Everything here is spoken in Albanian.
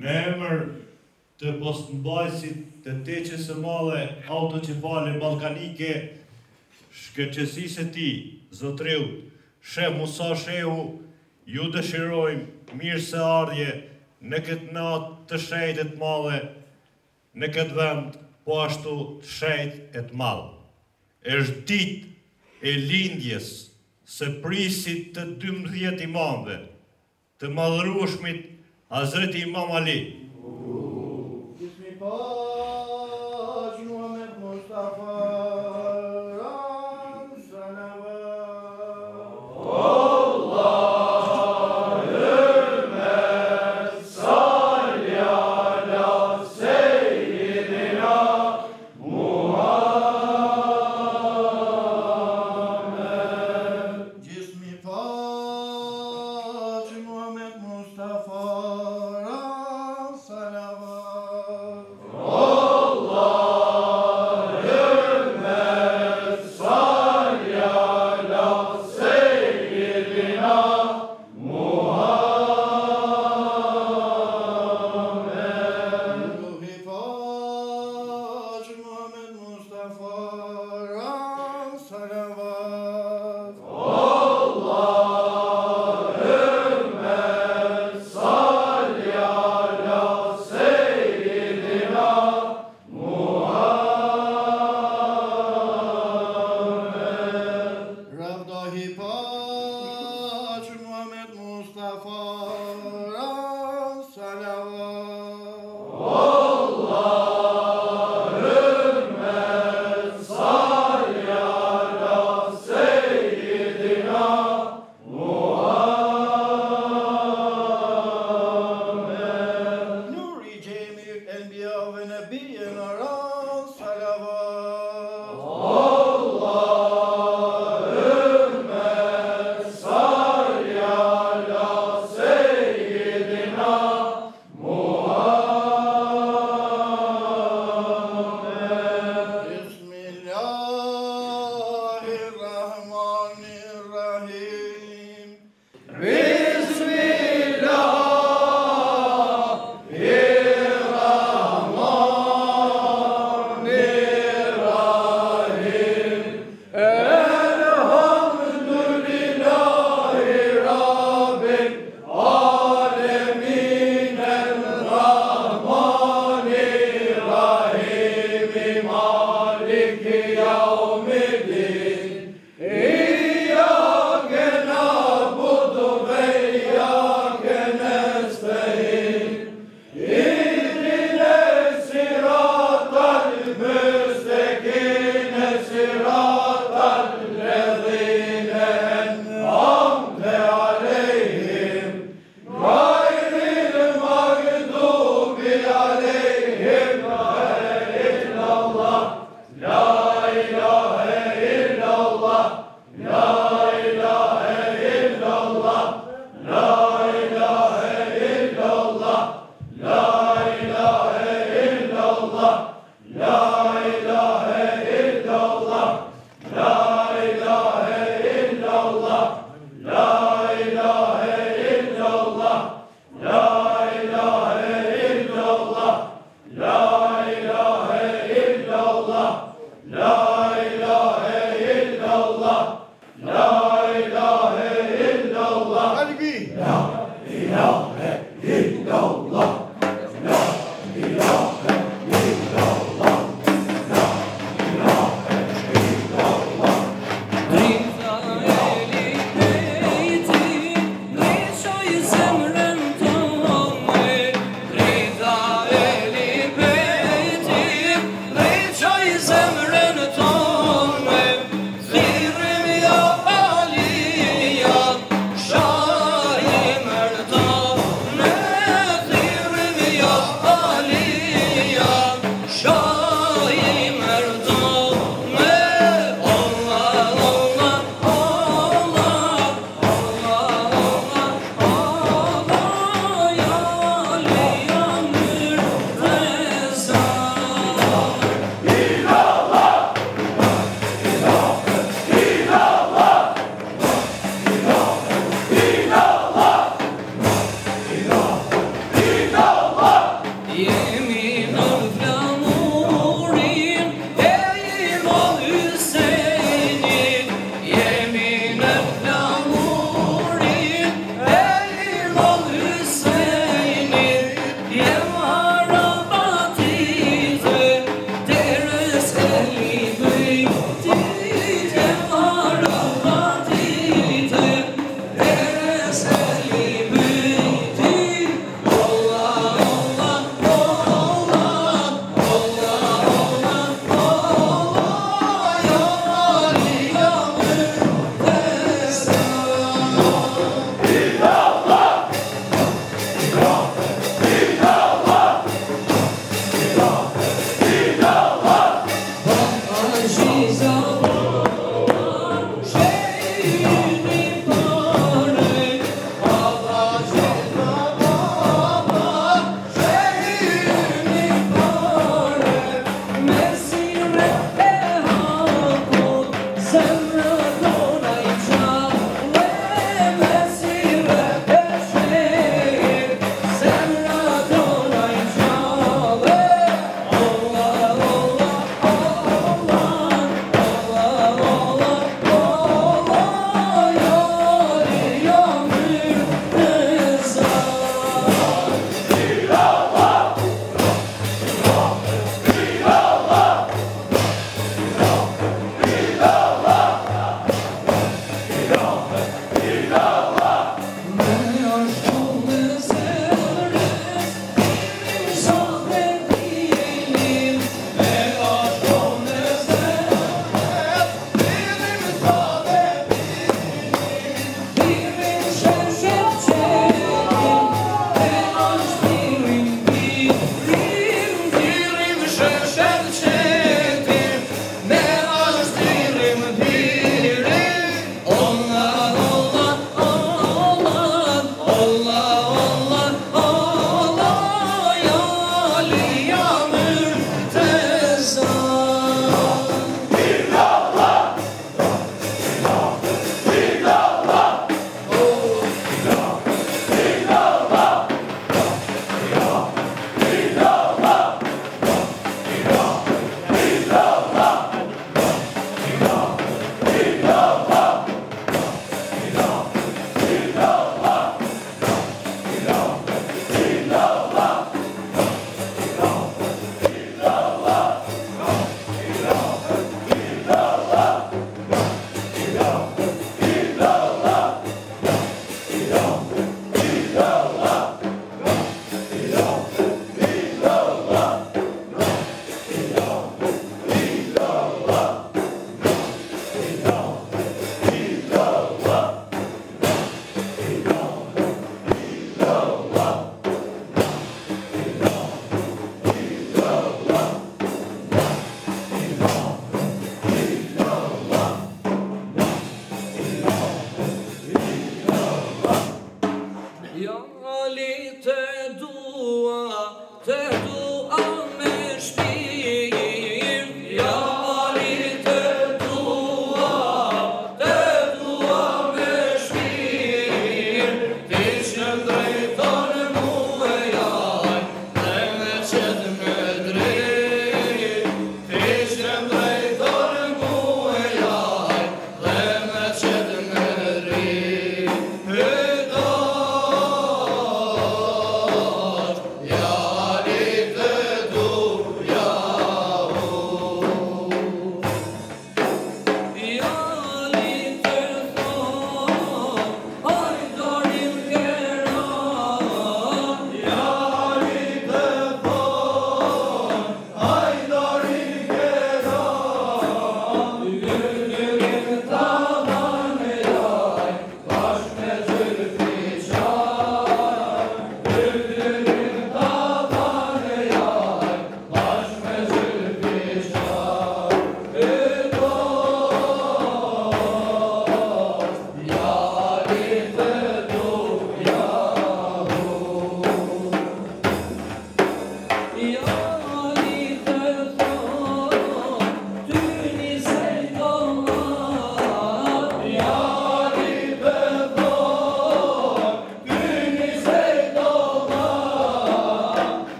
me emër të postë të teqës e male, auto balkanike, shkeqësis e ti, zotriu, shë musa shëhu, ju dëshirojmë mirë se ardje në këtë natë të shëjtët male, në këtë vend, po ashtu të shëjtët male. Eshtë dit e lindjes se prisit të 12 imanve, të madhërushmit Hazreti İmam Ali.